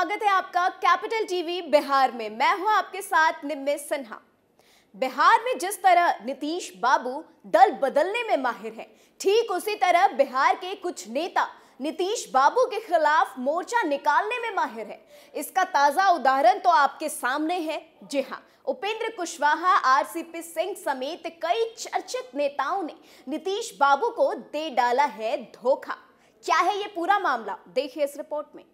स्वागत है आपका कैपिटल टीवी बिहार में। मैं हूँ आपके साथ निम्मे सिन्हा। बिहार में जिस तरह नीतीश बाबू दल बदलने में माहिर हैं, ठीक उसी तरह बिहार के कुछ नेता नीतीश बाबू के खिलाफ मोर्चा निकालने में माहिर है। इसका ताज़ा उदाहरण तो आपके सामने है। जी हाँ उपेंद्र कुशवाहा, आरसीपी सिंह समेत कई चर्चित नेताओं ने नीतीश बाबू को दे डाला है धोखा। क्या है ये पूरा मामला? देखिए इस रिपोर्ट में।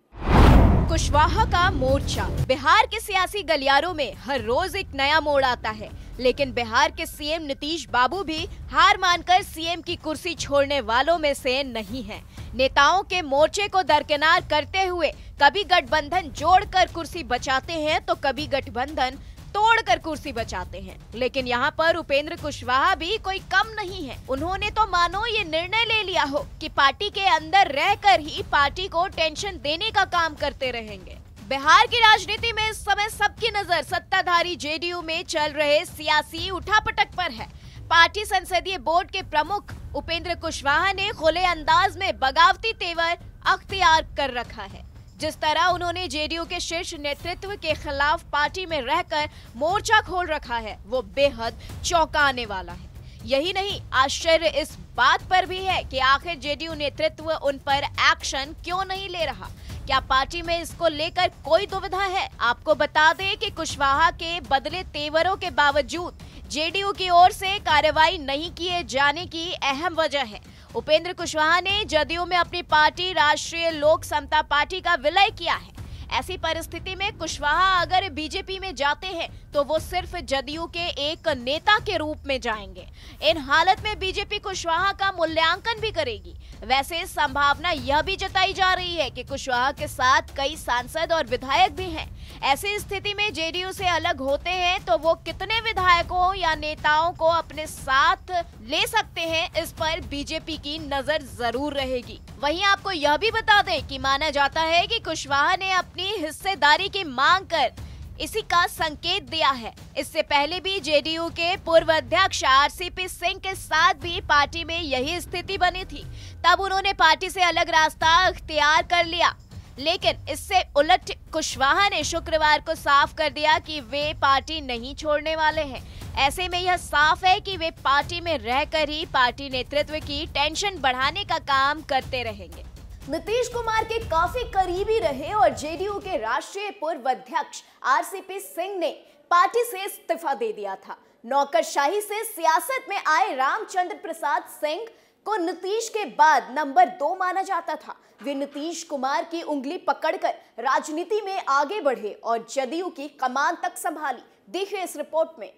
कुशवाहा का मोर्चा बिहार के सियासी गलियारों में हर रोज एक नया मोड़ आता है लेकिन बिहार के सीएम नीतीश बाबू भी हार मानकर सीएम की कुर्सी छोड़ने वालों में से नहीं हैं। नेताओं के मोर्चे को दरकिनार करते हुए कभी गठबंधन जोड़कर कुर्सी बचाते हैं तो कभी गठबंधन तोड़कर कुर्सी बचाते हैं। लेकिन यहाँ पर उपेंद्र कुशवाहा भी कोई कम नहीं है। उन्होंने तो मानो ये निर्णय ले लिया हो कि पार्टी के अंदर रहकर ही पार्टी को टेंशन देने का काम करते रहेंगे। बिहार की राजनीति में इस समय सबकी नज़र सत्ताधारी जेडीयू में चल रहे सियासी उठापटक पर है। पार्टी संसदीय बोर्ड के प्रमुख उपेंद्र कुशवाहा ने खुले अंदाज में बगावती तेवर अख्तियार कर रखा है। जिस तरह उन्होंने जेडीयू के शीर्ष नेतृत्व के खिलाफ पार्टी में रहकर मोर्चा खोल रखा है, वो बेहद चौंकाने वाला है। यही नहीं, आश्चर्य इस बात पर भी है कि आखिर जेडीयू नेतृत्व उन पर एक्शन क्यों नहीं ले रहा? क्या पार्टी में इसको लेकर कोई दुविधा है? आपको बता दें कि कुशवाहा के बदले तेवरों के बावजूद जेडीयू की ओर से कार्रवाई नहीं किए जाने की अहम वजह है। उपेंद्र कुशवाहा ने जदयू में अपनी पार्टी, राष्ट्रीय लोक समता पार्टी का विलय किया है। ऐसी परिस्थिति में कुशवाहा अगर बीजेपी में जाते हैं तो वो सिर्फ़ जदयू के एक नेता के रूप में जाएँगे। इन हालत में बीजेपी कुशवाहा का मूल्यांकन भी करेगी। वैसे संभावना यह भी जताई जा रही है कि कुशवाहा के साथ कई सांसद और विधायक भी हैं। ऐसी स्थिति में जेडीयू से अलग होते हैं तो वो कितने विधायकों या नेताओं को अपने साथ ले सकते हैं, इस पर बीजेपी की नज़र ज़रूर रहेगी। वहीं आपको यह भी बता दें कि माना जाता है कि कुशवाहा ने अपनी हिस्सेदारी की मांग कर इसी का संकेत दिया है। इससे पहले भी जेडीयू के पूर्व अध्यक्ष आरसीपी सिंह के साथ भी पार्टी में यही स्थिति बनी थी। तब उन्होंने पार्टी से अलग रास्ता अख्तियार कर लिया। लेकिन इससे उलट कुशवाहा ने शुक्रवार को साफ़ कर दिया कि वे पार्टी नहीं छोड़ने वाले हैं। ऐसे में यह साफ़ है कि वे पार्टी में रहकर ही पार्टी नेतृत्व की टेंशन बढ़ाने का काम करते रहेंगे। नीतीश कुमार के काफ़ी करीबी रहे और जेडीयू के राष्ट्रीय पूर्व अध्यक्ष आरसीपी सिंह ने पार्टी से इस्तीफा दे दिया था। नौकरशाही से सियासत में आए रामचंद्र प्रसाद सिंह को नीतीश के बाद नंबर दो माना जाता था। वे नीतीश कुमार की उंगली पकड़कर राजनीति में आगे बढ़े और जदयू की कमान तक संभाली। देखिए इस रिपोर्ट में।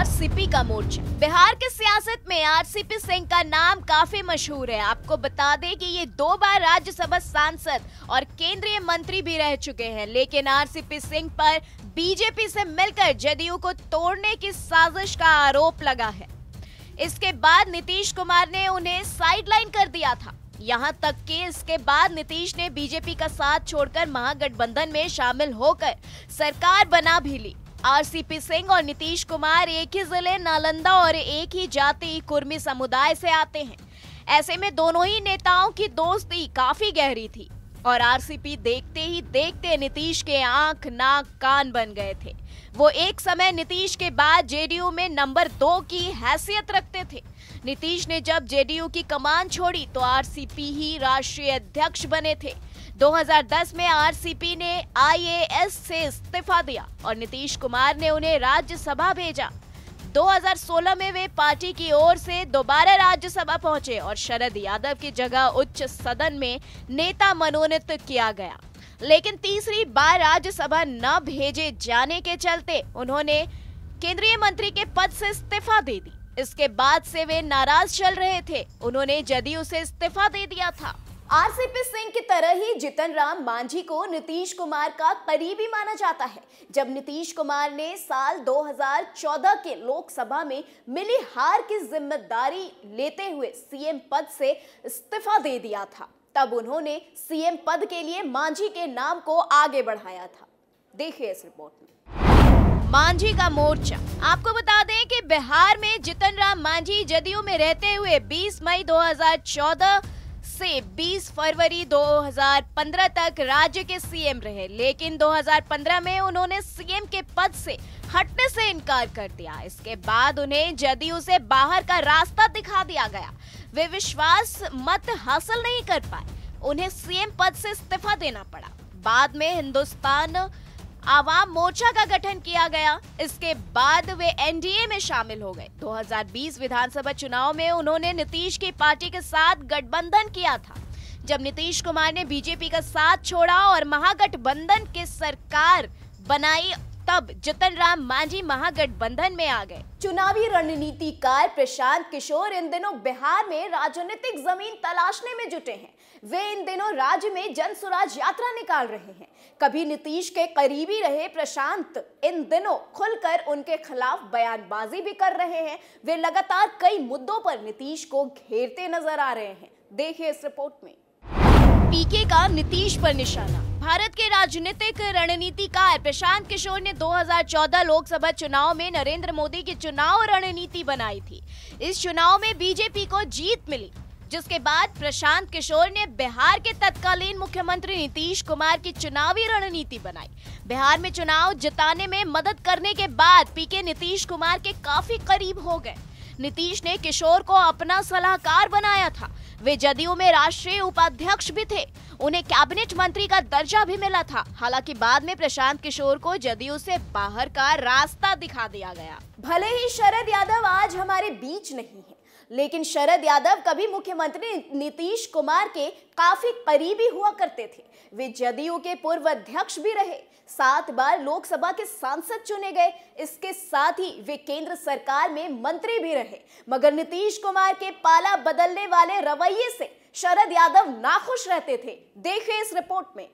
आरसीपी का मोर्चा। बिहार के सियासत में आरसीपी सिंह का नाम काफ़ी मशहूर है। आपको बता दें कि ये दो बार राज्यसभा सांसद और केंद्रीय मंत्री भी रह चुके हैं, लेकिन आरसीपी सिंह पर बीजेपी से मिलकर जदयू को तोड़ने की साजिश का आरोप लगा है। इसके बाद नीतीश कुमार ने उन्हें साइडलाइन कर दिया था। यहाँ तक कि इसके बाद नीतीश ने बीजेपी का साथ छोड़कर महागठबंधन में शामिल होकर सरकार बना भी ली। आरसीपी सिंह और नीतीश कुमार एक ही ज़िले, नालंदा और एक ही जाति कुर्मी समुदाय से आते हैं। ऐसे में दोनों ही नेताओं की दोस्ती काफ़ी गहरी थी और आरसीपी देखते ही देखते नीतीश के आँख, नाक, कान बन गए थे। वो एक समय नीतीश के बाद जेडीयू में नंबर दो की हैसियत रखते थे। नीतीश ने जब जेडीयू की कमान छोड़ी तो आरसीपी ही राष्ट्रीय अध्यक्ष बने थे। 2010 में आरसीपी ने आईएएस से इस्तीफा दिया और नीतीश कुमार ने उन्हें राज्यसभा भेजा। 2016 में वे पार्टी की ओर से दोबारा राज्यसभा पहुँचे और शरद यादव की जगह उच्च सदन में नेता मनोनीत किया गया। लेकिन तीसरी बार राज्यसभा न भेजे जाने के चलते उन्होंने केंद्रीय मंत्री के पद से इस्तीफा दे दी। इसके बाद से वे नाराज़ चल रहे थे। उन्होंने जदयू से इस्तीफा दे दिया था। आरसीपी सिंह की तरह ही जितन राम मांझी को नीतीश कुमार का करीबी माना जाता है। जब नीतीश कुमार ने साल 2014 के लोकसभा में मिली हार की ज़िम्मेदारी लेते हुए सीएम पद से इस्तीफा दे दिया था, तब उन्होंने सीएम पद के लिए मांझी के नाम को आगे बढ़ाया था। देखिए इस रिपोर्ट में। मांझी का मोर्चा। आपको बता दें कि बिहार में जितन राम मांझी जदयू में रहते हुए 20 मई 2014 से 20 फरवरी 2015 तक राज्य के सीएम रहे, लेकिन 2015 में उन्होंने सीएम के पद से हटने से इनकार कर दिया। इसके बाद उन्हें जदयू से बाहर का रास्ता दिखा दिया गया। वे विश्वास मत हासिल नहीं कर पाए। उन्हें सीएम पद से इस्तीफा देना पड़ा। बाद में हिंदुस्तान आवाम मोर्चा का गठन किया गया। इसके बाद वे एनडीए में शामिल हो गए। 2020 विधानसभा चुनाव में उन्होंने नीतीश की पार्टी के साथ गठबंधन किया था। जब नीतीश कुमार ने बीजेपी का साथ छोड़ा और महागठबंधन की सरकार बनाई तब जितन राम मांझी महागठबंधन में आ गए। चुनावी रणनीतिकार प्रशांत किशोर इन दिनों बिहार में राजनीतिक ज़मीन तलाशने में जुटे हैं। वे इन दिनों राज्य में जन सुराज यात्रा निकाल रहे हैं। कभी नीतीश के करीबी रहे प्रशांत इन दिनों खुलकर उनके खिलाफ बयानबाजी भी कर रहे हैं। वे लगातार कई मुद्दों पर नीतीश को घेरते नज़र आ रहे हैं। देखिए इस रिपोर्ट में। पीके का नीतीश पर निशाना। भारत के राजनीतिक रणनीतिकार प्रशांत किशोर ने 2014 लोकसभा चुनाव में नरेंद्र मोदी की चुनाव रणनीति बनाई थी। इस चुनाव में बीजेपी को जीत मिली, जिसके बाद प्रशांत किशोर ने बिहार के तत्कालीन मुख्यमंत्री नीतीश कुमार की चुनावी रणनीति बनाई। बिहार में चुनाव जिताने में मदद करने के बाद पीके नीतीश कुमार के काफ़ी करीब हो गए। नीतीश ने किशोर को अपना सलाहकार बनाया था। वे जदयू में राष्ट्रीय उपाध्यक्ष भी थे। उन्हें कैबिनेट मंत्री का दर्जा भी मिला था। हालाँकि बाद में प्रशांत किशोर को जदयू से बाहर का रास्ता दिखा दिया गया। भले ही शरद यादव आज हमारे बीच नहीं है, लेकिन शरद यादव कभी मुख्यमंत्री नीतीश कुमार के काफ़ी करीबी हुआ करते थे। वे जदयू के पूर्व अध्यक्ष भी रहे। सात बार लोकसभा के सांसद चुने गए। इसके साथ ही वे केंद्र सरकार में मंत्री भी रहे। मगर नीतीश कुमार के पाला बदलने वाले रवैये से शरद यादव नाखुश रहते थे। देखिए इस रिपोर्ट में।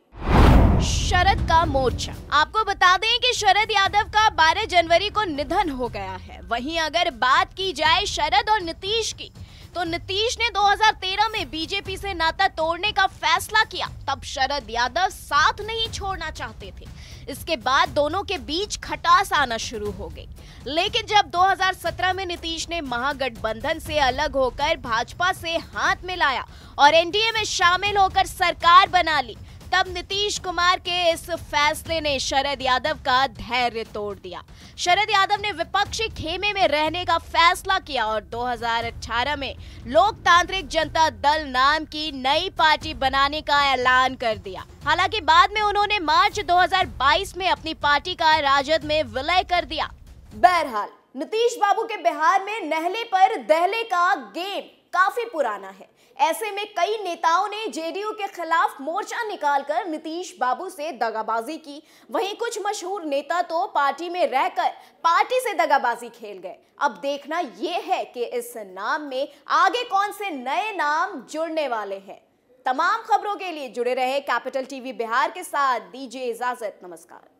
शरद का मोर्चा। आपको बता दें कि शरद यादव का 12 जनवरी को निधन हो गया है। वहीं अगर बात की जाए शरद और नीतीश की तो नीतीश ने 2013 में बीजेपी से नाता तोड़ने का फैसला किया। तब शरद यादव साथ नहीं छोड़ना चाहते थे। इसके बाद दोनों के बीच खटास आना शुरू हो गई। लेकिन जब 2017 में नीतीश ने महागठबंधन से अलग होकर भाजपा से हाथ मिलाया और एनडीए में शामिल होकर सरकार बना ली तब नीतीश कुमार के इस फैसले ने शरद यादव का धैर्य तोड़ दिया। शरद यादव ने विपक्षी खेमे में रहने का फैसला किया और 2018 में लोकतांत्रिक जनता दल नाम की नई पार्टी बनाने का ऐलान कर दिया। हालाँकि बाद में उन्होंने मार्च 2022 में अपनी पार्टी का राजद में विलय कर दिया। बहरहाल, नीतीश बाबू के बिहार में नहले पर दहले का गेम। काफ़ी पुराना है। ऐसे में कई नेताओं ने जेडीयू के खिलाफ मोर्चा निकालकर नीतीश बाबू से दगाबाजी की। वहीं कुछ मशहूर नेता तो पार्टी में रहकर पार्टी से दगाबाजी खेल गए। अब देखना यह है कि इस नाम में आगे कौन से नए नाम जुड़ने वाले हैं। तमाम खबरों के लिए जुड़े रहे कैपिटल टीवी बिहार के साथ। दीजिए इजाज़त। नमस्कार।